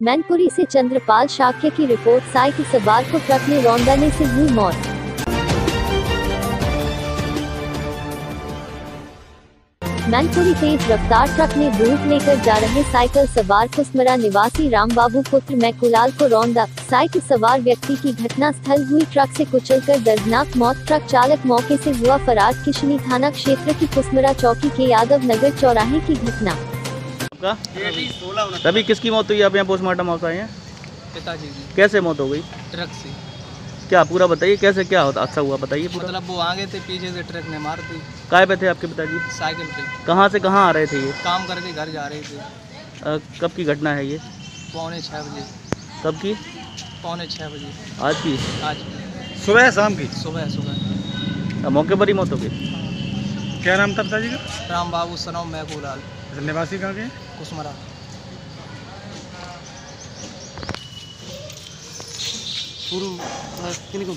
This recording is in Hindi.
मैनपुरी से चंद्रपाल शाक्य की रिपोर्ट साइकिल सवार को ट्रक ने रौंदाने से हुई मौत। मैनपुरी तेज रफ्तार ट्रक ने लूट लेकर जा रहे साइकिल सवार कुसमरा निवासी रामबाबू पुत्र मैकुलाल को रौंदा। साइकिल सवार व्यक्ति की घटना स्थल हुई ट्रक से कुचलकर दर्दनाक मौत। ट्रक चालक मौके से हुआ फरार। किशनी थाना क्षेत्र की कुसमरा चौकी के यादव नगर चौराहे की घटना। आपका तभी किसकी मौत हुई? आप यहाँ पोस्टमार्टम हाउस आए हैं? पिताजी की। कैसे मौत हो गई? ट्रक से। क्या पूरा बताइए कैसे क्या होता अच्छा हुआ बताइए पूरा। मतलब वो आगे थे पीछे से ट्रक ने मार दी। काय पे थे आपके पिताजी? साइकिल पे। कहाँ से कहाँ आ रहे थे ये? काम करके घर जा रहे थे। अ, कब की घटना है ये? पौने छः बजे। कब की? पौने छः बजे। आज की? आज की। सुबह शाम की? सुबह सुबह। मौके पर ही मौत हो गई? क्या नाम था पिताजी का? राम बाबू सनम महबूलाल अच्छा, निवासी कहाँ के? कुसमरा पूर्व किन को